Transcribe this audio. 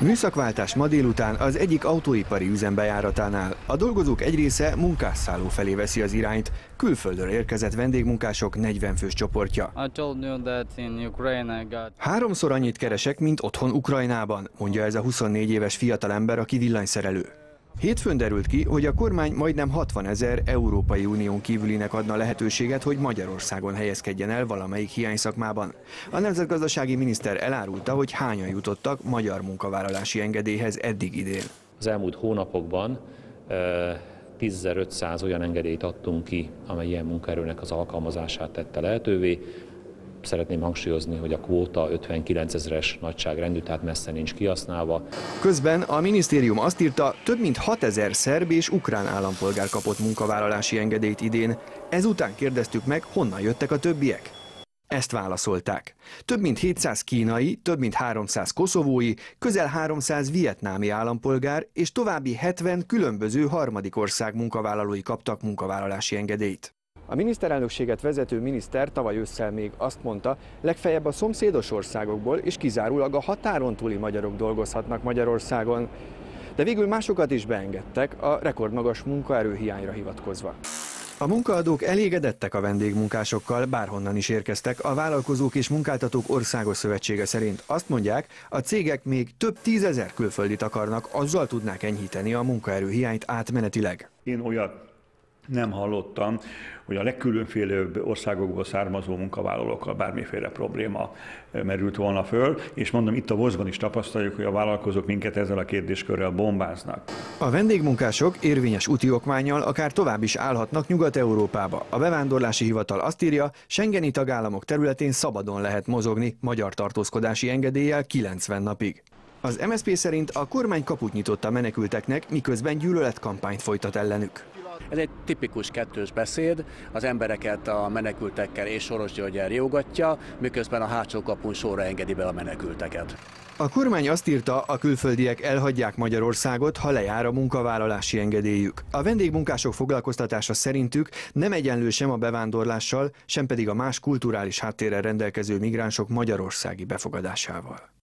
Műszakváltás ma délután az egyik autóipari üzem bejáratánál. A dolgozók egy része munkásszálló felé veszi az irányt. Külföldről érkezett vendégmunkások 40 fős csoportja. Háromszor annyit keresek, mint otthon Ukrajnában, mondja ez a 24 éves fiatalember, aki villanyszerelő. Hétfőn derült ki, hogy a kormány majdnem 60 ezer Európai Unión kívülinek adna lehetőséget, hogy Magyarországon helyezkedjen el valamelyik hiányszakmában. A nemzetgazdasági miniszter elárulta, hogy hányan jutottak magyar munkavállalási engedélyhez eddig idén. Az elmúlt hónapokban eh, 10.500 olyan engedélyt adtunk ki, amely ilyen munkaerőnek az alkalmazását tette lehetővé. Szeretném hangsúlyozni, hogy a kvóta 59 ezeres nagyságrendű, tehát messze nincs kihasználva. Közben a minisztérium azt írta, több mint 6000 szerb és ukrán állampolgár kapott munkavállalási engedélyt idén. Ezután kérdeztük meg, honnan jöttek a többiek. Ezt válaszolták. Több mint 700 kínai, több mint 300 koszovói, közel 300 vietnámi állampolgár és további 70 különböző harmadik ország munkavállalói kaptak munkavállalási engedélyt. A miniszterelnökséget vezető miniszter tavaly ősszel még azt mondta, legfeljebb a szomszédos országokból és kizárólag a határon túli magyarok dolgozhatnak Magyarországon. De végül másokat is beengedtek a rekordmagas munkaerőhiányra hivatkozva. A munkaadók elégedettek a vendégmunkásokkal, bárhonnan is érkeztek. A Vállalkozók és Munkáltatók Országos Szövetsége szerint azt mondják, a cégek még több tízezer külföldit akarnak, azzal tudnák enyhíteni a munkaerőhiányt átmenetileg. Én olyat nem hallottam, hogy a legkülönfélebb országokból származó munkavállalókkal bármiféle probléma merült volna föl, és mondom, itt a vozban is tapasztaljuk, hogy a vállalkozók minket ezzel a kérdéskörrel bombáznak. A vendégmunkások érvényes úti okmányjal akár tovább is állhatnak Nyugat-Európába. A bevándorlási hivatal azt írja, Schengeni tagállamok területén szabadon lehet mozogni magyar tartózkodási engedéllyel 90 napig. Az MSZP szerint a kormány kaput nyitott a menekülteknek, miközben gyűlöletkampányt folytat ellenük. Ez egy tipikus kettős beszéd, az embereket a menekültekkel és Soros György riogatja, miközben a hátsó kapun sorra engedi be a menekülteket. A kormány azt írta, a külföldiek elhagyják Magyarországot, ha lejár a munkavállalási engedélyük. A vendégmunkások foglalkoztatása szerintük nem egyenlő sem a bevándorlással, sem pedig a más kulturális háttérrel rendelkező migránsok magyarországi befogadásával.